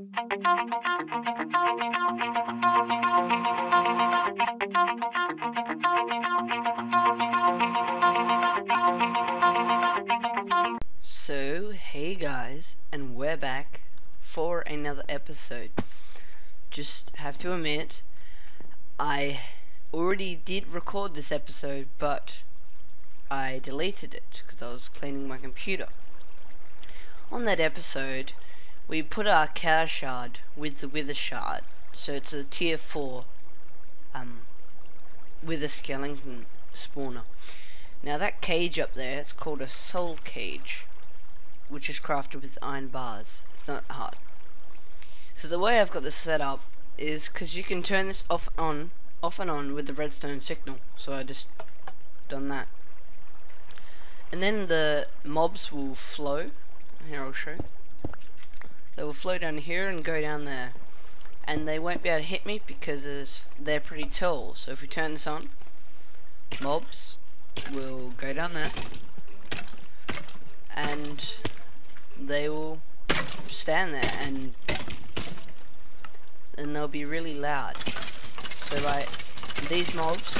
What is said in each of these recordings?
So, hey guys, and we're back for another episode. Just have to admit, I already did record this episode, but I deleted it because I was cleaning my computer. On that episode, we put our cow shard with the wither shard, so it's a tier 4 um, wither skeleton spawner. Now that cage up there, it's called a soul cage, which is crafted with iron bars. It's not hard. So the way I've got this set up is because you can turn this off on, off and on with the redstone signal. So I just done that. And then the mobs will flow. Here I'll show. They will flow down here and go down there. And they won't be able to hit me because they're pretty tall. So if we turn this on, mobs will go down there and they will stand there and and they'll be really loud so like these mobs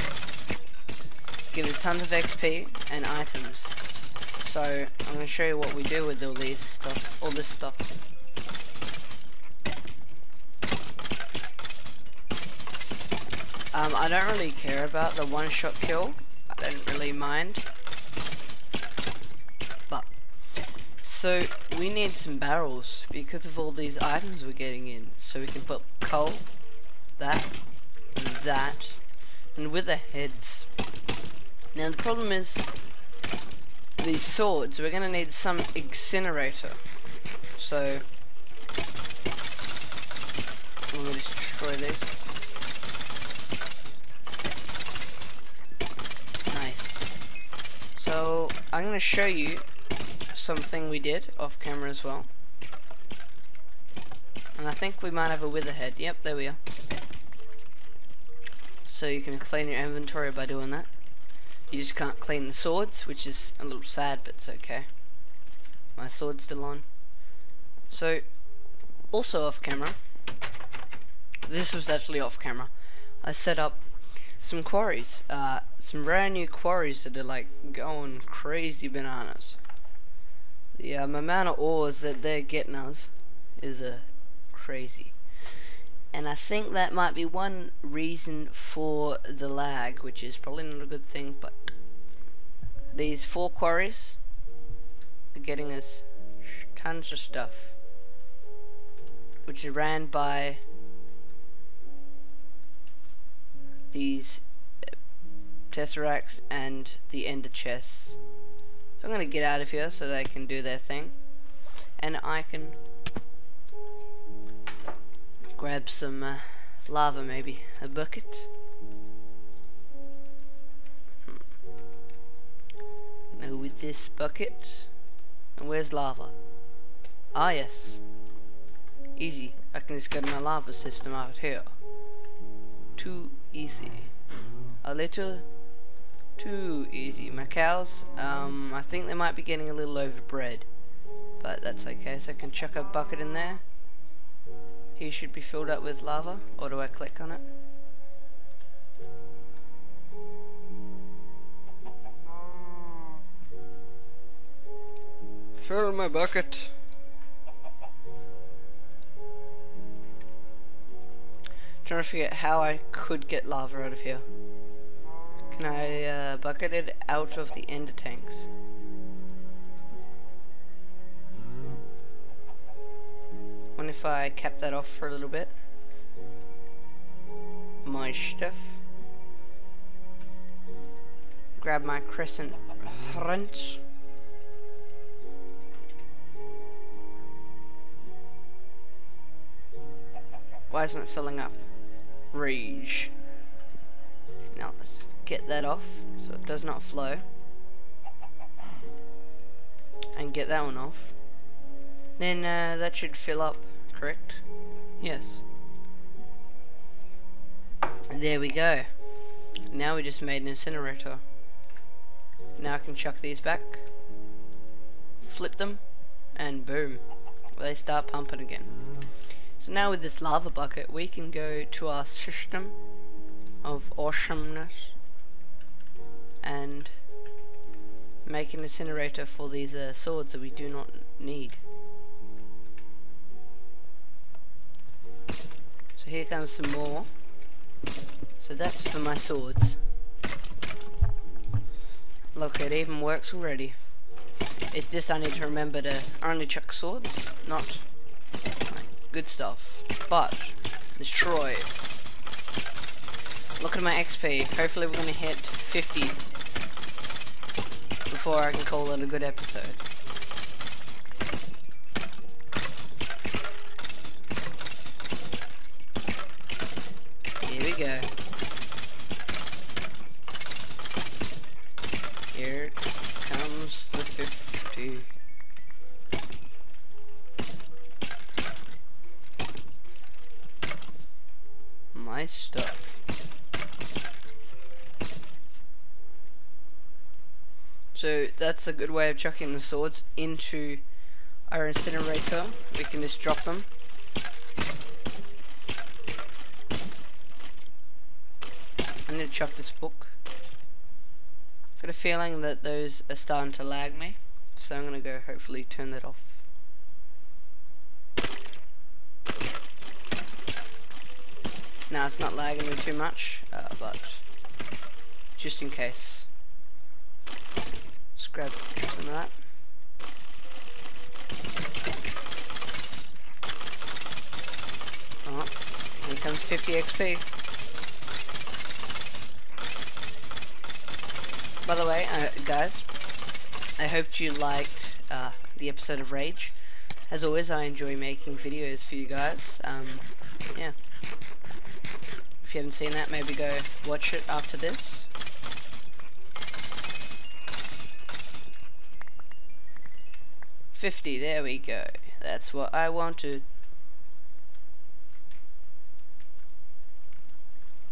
give us tons of XP and items so I'm going to show you what we do with all these stuff all this stuff um, I don't really care about the one shot kill I don't really mind. But, so we need some barrels because of all these items we're getting in. So we can put coal, that, and that, and wither heads. Now the problem is, these swords, we're going to need some incinerator. So, to destroy this. So I'm going to show you something we did off camera as well. And I think we might have a wither head. Yep, there we are. So you can clean your inventory by doing that. You just can't clean the swords, which is a little sad, but it's okay. My sword's still on. So, also off camera, this was actually off camera, I set up some quarries. Uh, some brand new quarries that are like going crazy bananas. The um, amount of ores that they're getting us is uh, crazy. And I think that might be one reason for the lag, which is probably not a good thing, but these four quarries are getting us tons of stuff, which is ran by these uh, tesseracts and the ender chests. So I'm going to get out of here so they can do their thing. And I can grab some uh, lava maybe. A bucket. Hmm. Now with this bucket. And where's lava? Ah yes. Easy. I can just get my lava system out here. Too easy. A little too easy. My cows, um, I think they might be getting a little overbred. But that's okay, so I can chuck a bucket in there. He should be filled up with lava, or do I click on it? Fill my bucket. Trying to figure out how I could get lava out of here. Can I uh, bucket it out of the ender tanks? What if I cap that off for a little bit? My stuff. Grab my crescent wrench. Why isn't it filling up? Rage. Now let's get that off so it does not flow. And get that one off. Then uh, that should fill up, correct? Yes. There we go. Now we just made an incinerator. Now I can chuck these back, flip them, and boom, they start pumping again. So now with this lava bucket, we can go to our system of awesomeness and make an incinerator for these uh, swords that we do not need. So here comes some more. So that's for my swords. Look, it even works already. It's just I need to remember to only chuck swords, not like, good stuff. But, destroy. Look at my XP. Hopefully we're gonna hit 50 before I can call it a good episode. Here we go. Here comes the 50. My stuff. So that's a good way of chucking the swords into our incinerator. We can just drop them. I'm gonna chuck this book. Got a feeling that those are starting to lag me, so I'm gonna go hopefully turn that off. Now it's not lagging me too much, uh, but just in case. Grab some of that. Oh, here comes 50 XP. By the way, uh, guys, I hope you liked uh, the episode of Rage. As always, I enjoy making videos for you guys. Um, yeah. If you haven't seen that, maybe go watch it after this. Fifty, there we go. That's what I wanted.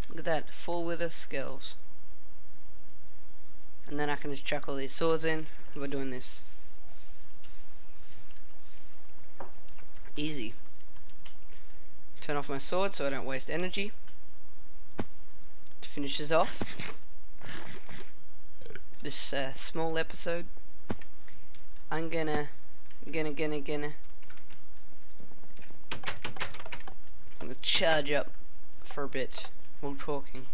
Look at that, full with wither skills. And then I can just chuck all these swords in We're doing this. Easy. Turn off my sword so I don't waste energy. To finish this off. This uh, small episode. I'm gonna, gonna, gonna, gonna. I'm gonna charge up for a bit while talking.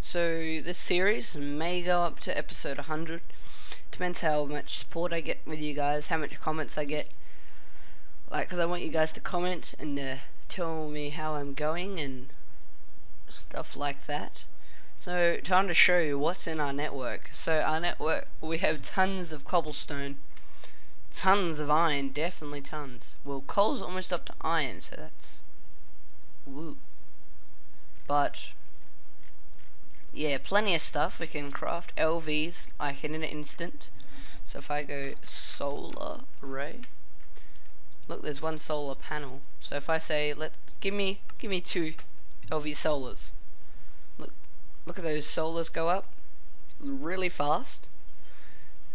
So this series may go up to episode 100. Depends how much support I get with you guys, how much comments I get. Like, because I want you guys to comment and uh, tell me how I'm going and stuff like that. So, time to show you what's in our network. So, our network, we have tons of cobblestone, tons of iron, definitely tons. Well, coal's almost up to iron, so that's woo. But yeah, plenty of stuff. We can craft LVs like in an instant. So if I go solar array, look, there's one solar panel. So if I say, let's give me give me two LV solars. Look, look at those solars go up really fast.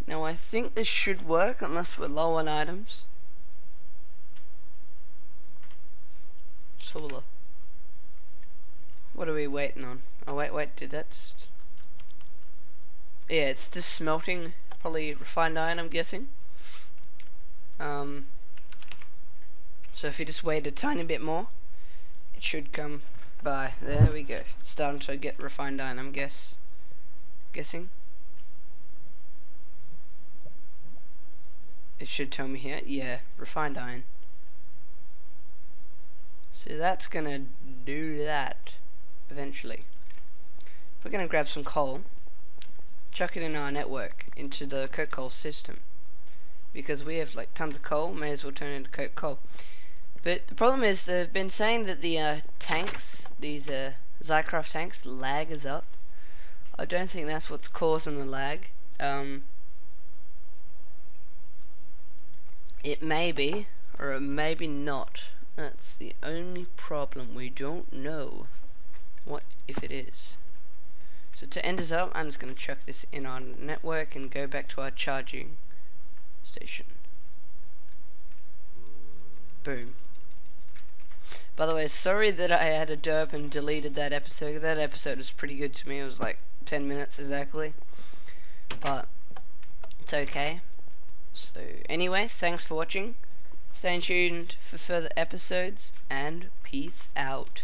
Now I think this should work unless we're low on items. Solar. What are we waiting on? Oh wait, wait, did that just... Yeah, it's just smelting, probably refined iron, I'm guessing. Um, so if you just wait a tiny bit more, it should come by. There we go. It's starting to get refined iron, I'm guess guessing. It should tell me here. Yeah, refined iron. So that's gonna do that eventually. We're to grab some coal, chuck it in our network into the coke coal system. Because we have like tons of coal, may as well turn it into coke coal. But the problem is they've been saying that the uh, tanks, these uh, tanks, lag is up. I don't think that's what's causing the lag. Um, It may be, or it may be not. That's the only problem. We don't know what if it is. So to end this up, I'm just going to chuck this in our network and go back to our charging station. Boom. By the way, sorry that I had a derp and deleted that episode. That episode was pretty good to me. It was like 10 minutes exactly. But it's okay. So, anyway, thanks for watching. Stay tuned for further episodes, and peace out.